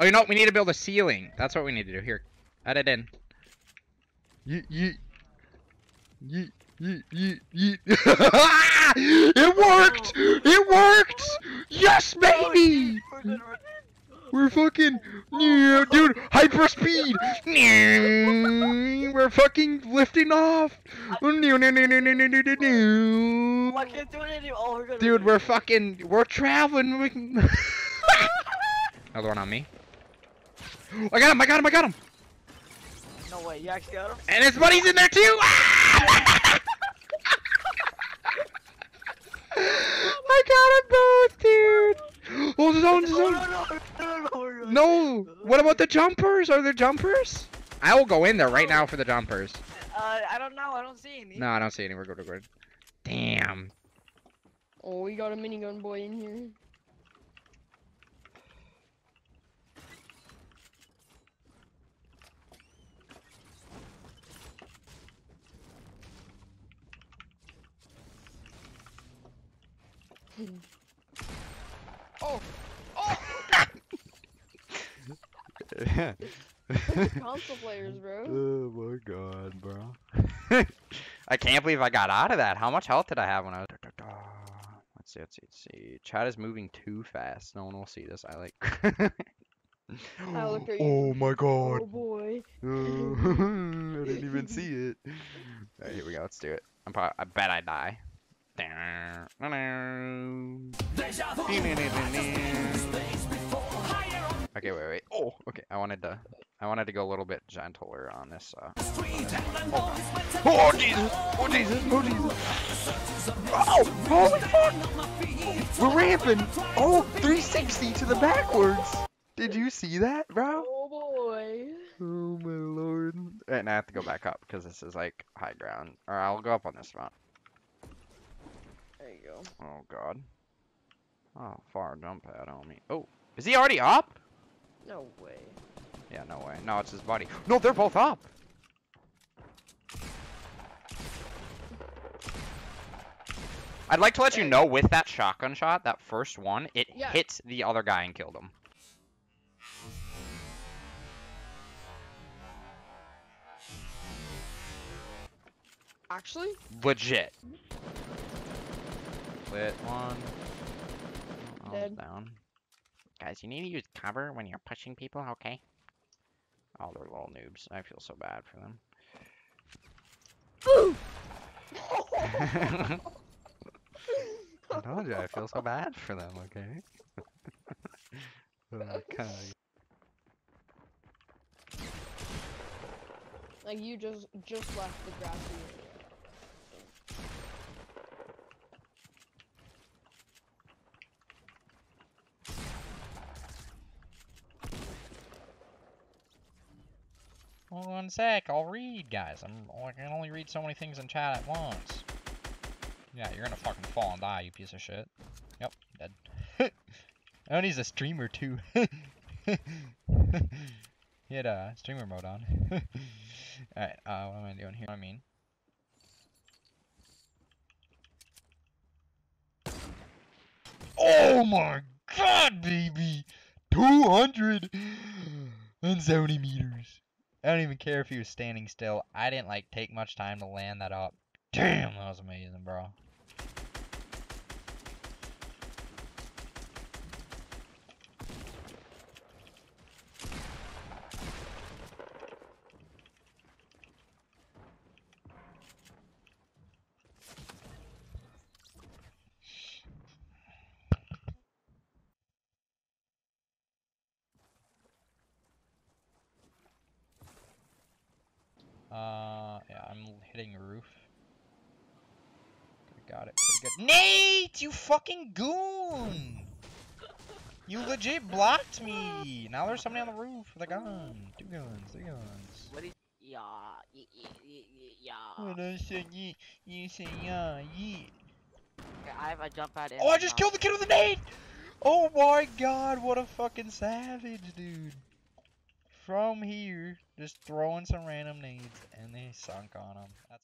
Oh, you know what? We need to build a ceiling. That's what we need to do. Here, add it in. Yeet, yeet. Yeet, yeet, yeet, yeet. it worked! It worked! Yes, baby! We're fucking, yeah, dude, hyper speed. We're fucking lifting off. I can't do it anymore. We're Dude, we're fucking, we're traveling. Another one on me. I got him! I got him! I got him! No way, you actually got him? And his buddy's in there too! Ah! I got them both, dude! Oh, the zone, the zone! no, no, no, no, no, no. No! What about the jumpers? Are there jumpers? I will go in there right now for the jumpers. Uh, I don't know. I don't see any. No, I don't see any. We're good, we're good. Damn. Oh, we got a minigun boy in here. Oh, oh! Console players, bro. Oh my god, bro. I can't believe I got out of that. How much health did I have when I was... Let's see, let's see, let's see. Chat is moving too fast. No one will see this. I like... I looked at you. oh my god. Oh boy. I didn't even see it. Alright, here we go. Let's do it. I'm probably, I bet I die. Okay, wait, wait. Oh, okay. I wanted to, I wanted to go a little bit gentler on this. Uh... Oh. oh Jesus! Oh Jesus! Oh Jesus! Oh! Holy fuck! We're ramping! Oh, 360 to the backwards! Did you see that, bro? Oh boy. Oh my lord. And I have to go back up because this is like high ground. Or I'll go up on this spot. There you go. Oh god. Oh, far jump pad on me. Oh, is he already up? No way. Yeah, no way. No, it's his buddy. No, they're both up. I'd like to let you know with that shotgun shot, that first one, it Yeah. hit the other guy and killed him. Actually? Legit. Lit one. Dead. down. Guys, you need to use cover when you're pushing people, okay? Oh, they're little noobs. I feel so bad for them. I told you, I feel so bad for them, okay? okay. Like you just just left the grassy area. Hold on a sec, I'll read, guys. I'm I can only read so many things in chat at once. Yeah, you're gonna fucking fall and die, you piece of shit. Yep, dead. oh, and he's a streamer too. he had a streamer mode on. Alright, uh, what am I doing here? I mean. Oh my god, baby! 270 meters. I don't even care if he was standing still. I didn't like take much time to land that up. Damn, that was amazing, bro. Uh, yeah, I'm hitting roof. I Got it pretty good. Nate, you fucking goon! You legit blocked me. Now there's somebody on the roof with a gun. Two guns, three guns. What is? Yeah, y- y- y- y- yeah. What I said, ye, you say yeah, ye. Okay, I have a jump pad. in Oh, I just killed the kid with a nade! Oh my god, what a fucking savage, dude. From here, just throwing some random nades, and they sunk on them. That's